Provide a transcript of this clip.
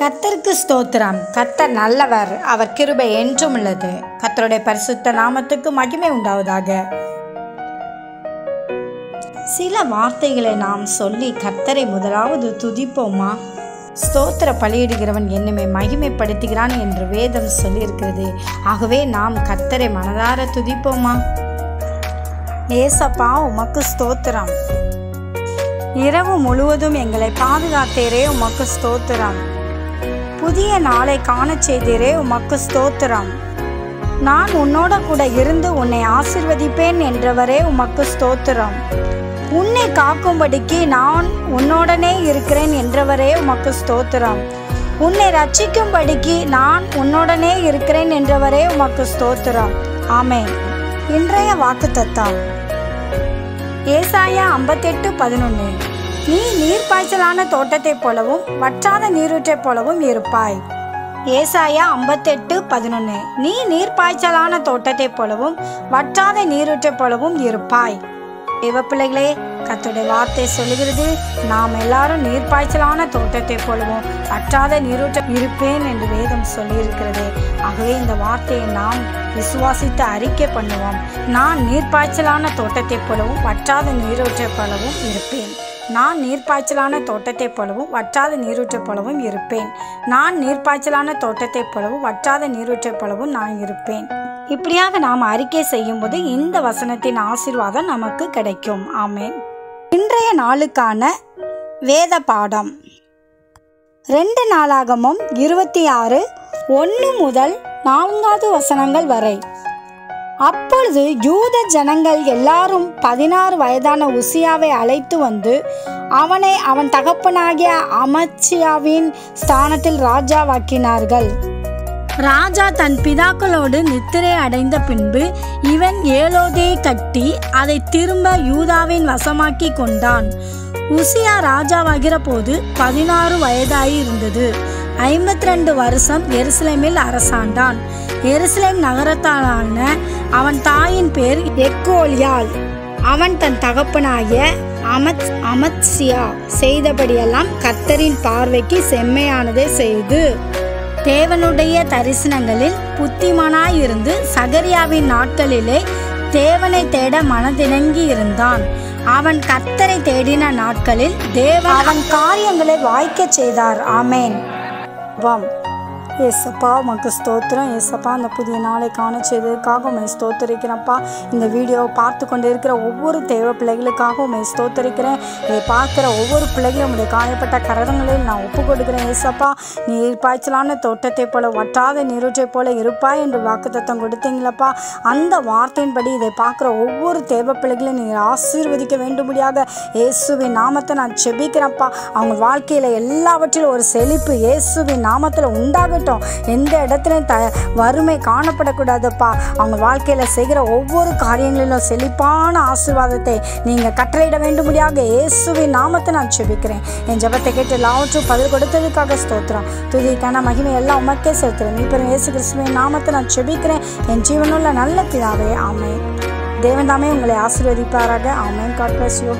கத்தருக்கு ஸ்தோத்திரம். கத்தர் நல்லவர் அவர் கிருபை என்றும் உள்ளது. கத்தருடைய பரிசுத்த நாமத்துக்கு மகிமை உண்டாவதாக. சில வார்த்தைகளை நாம் சொல்லி கத்தரை முதலாவது துதிப்போமா? ஸ்தோத்திர பலியிடுகிறவன் என்னுமே மகிமைப்படுத்துகிறான் என்று வேதம் சொல்லியிருக்கிறது. ஆகவே நாம் கத்தரை மனதார துதிப்போமா? ஏசப்பா உமக்கு ஸ்தோத்திரம். இரவு முழுவதும் எங்களை பாதுகாத்தேரே உமக்கு ஸ்தோத்திரம். புதிய நாளை காணச் செய்தீரே உமக்கு ஸ்தோத்திரம். நான் உன்னோட கூட இருந்து உன்னை ஆசிர்வதிப்பேன் என்றவரே உமக்கு ஸ்தோத்திரம். உன்னை காக்கும்படிக்கு நான் உன்னோடனே இருக்கிறேன் என்றவரே உமக்கு ஸ்தோத்திரம். உன்னை ரட்சிக்கும்படிக்கு நான் உன்னோடனே இருக்கிறேன் என்றவரே உமக்கு ஸ்தோத்திரம். ஆமே இன்றைய வாக்குத்தத்தம். ஏசாயா ஐம்பத்தெட்டு பதினொன்று நீ நீர்ப்பாய்ச்சலான தோட்டத்தைப் போலவும் வற்றாத நீரூற்றைப் போலவும் இருப்பாய். ஏசாயா ஐம்பத்தெட்டு பதினொன்று நீ நீர்ப்பாய்ச்சலான தோட்டத்தைப் போலவும் வற்றாத நீரூற்றைப் போலவும் இருப்பாய். இவப்பிள்ளைகளே கத்துடைய வார்த்தை சொல்லுகிறது நாம் எல்லாரும் நீர்ப்பாய்ச்சலான தோட்டத்தைப் போலவும் வற்றாத நீரூற்ற இருப்பேன் என்று வேதம் சொல்லியிருக்கிறது. ஆகவே இந்த வார்த்தையை நாம் விசுவாசித்து அறிக்கை பண்ணுவோம். நான் நீர்ப்பாய்ச்சலான தோட்டத்தைப் போலவும் வற்றாத நீரூற்றைப் போலவும் இருப்பேன். நான் நீர்ப்பாய்ச்சலான தோட்டத்தைப் போலவும் வற்றாத நீரூற்றைப் போலவும் இருப்பேன். நான் நீர்ப்பாய்ச்சலான தோட்டத்தைப் போலவும் வற்றாத நீரூற்றைப் போலவும் நான் இருப்பேன். இப்படியாக நாம் அறிக்கை செய்யும்போது இந்த வசனத்தின் ஆசீர்வாதம் நமக்கு கிடைக்கும். ஆமென். இன்றைய நாளுக்கான வேத பாடம். ரெண்டு நாளாகமும் இருபத்தி ஆறு ஒன்று முதல் நான்காவது வசனங்கள் வரை. அப்பொழுது யூத ஜனங்கள் எல்லாரும் பதினாறு வயதான உசியாவை அழைத்து வந்து அவனை அவன் தகப்பனாகிய அமச்சியாவின் ஸ்தானத்தில் ராஜாவாக்கினார்கள். ராஜா தன் பிதாக்களோடு நித்திரை அடைந்த பின்பு இவன் ஏலோதையை கட்டி அதை திரும்ப யூதாவின் வசமாக்கி கொண்டான். உசியா ராஜாவாகிற போது பதினாறு வயதாயிருந்தது. இருந்தது ஐம்பத்தி ரெண்டு வருஷம் எருசலேமில் அரசாண்டான். எருசலேம் நகரத்தாலான அவன் தாயின் பேர் எக்கோலியால் அவன் தன் தகப்பனாகிய அமத் அமத்சியா செய்தபடியெல்லாம் கர்த்தரின் பார்வைக்கு செம்மையானதை செய்து. தேவனுடைய தரிசனங்களில் புத்திமானாயிருந்து சகரியாவின் நாட்களிலே தேவனை தேட மனதிணங்கி இருந்தான். அவன் கர்த்தரை தேடின நாட்களில் தேவன் அவன் காரியங்களை வாய்க்கச் செய்தார். ஆமேன். вам. ஏசப்பா உமக்கு ஸ்தோத்திரம். ஏசப்பா அந்த புதிய நாளை காண செய்ததுக்காக உண்மை ஸ்தோத்தரிக்கிறேன்ப்பா. இந்த வீடியோவை பார்த்து கொண்டு இருக்கிற ஒவ்வொரு தேவ பிள்ளைகளுக்காக உண்மை ஸ்தோத்தரிக்கிறேன். இதை பார்க்குற ஒவ்வொரு பிள்ளைகளும் உடைய காயப்பட்ட கரதங்களில் நான் ஒப்பு கொடுக்குறேன் ஏசப்பா. நீர் பாய்ச்சலான தோட்டத்தை போல வற்றாத நீரூற்றை போல இருப்பாய் என்று வாக்குத்தத்தம் கொடுத்தீங்களப்பா. அந்த வார்த்தையின்படி இதை பார்க்குற ஒவ்வொரு தேவ பிள்ளைகளையும் நீர் ஆசீர்வதிக்க வேண்டும்படியாக இயேசுவின் நாமத்தை நான் செபிக்கிறேன்ப்பா அவங்க வாழ்க்கையில் எல்லாவற்றிலும் ஒரு செழிப்பு இயேசுவின் நாமத்தில் உண்டாகட்டும். எந்த இடத்துலையும் த வறுமை காணப்படக்கூடாதுப்பா. அவங்க வாழ்க்கையில் செய்கிற ஒவ்வொரு காரியங்களிலும் செழிப்பான ஆசீர்வாதத்தை நீங்கள் கட்டளையிட வேண்டும்படியாக இயேசுவின் நாமத்தை நான் செபிக்கிறேன் என் ஜபத்தை கேட்டு எல்லாவற்றும் பதில் கொடுத்ததுக்காக ஸ்தோத்திரம். துதிக்கான மகிமை எல்லாம் உமக்கே செலுத்துறேன் இப்போ இயேசு கிறிஸ்துவின் நாமத்தை நான் செபிக்கிறேன் என் ஜீவனுள்ள நல்ல பிதாவே ஆமை தேவன் தாமே உங்களை ஆசீர்வதிப்பாராக. ஆமேன். God bless you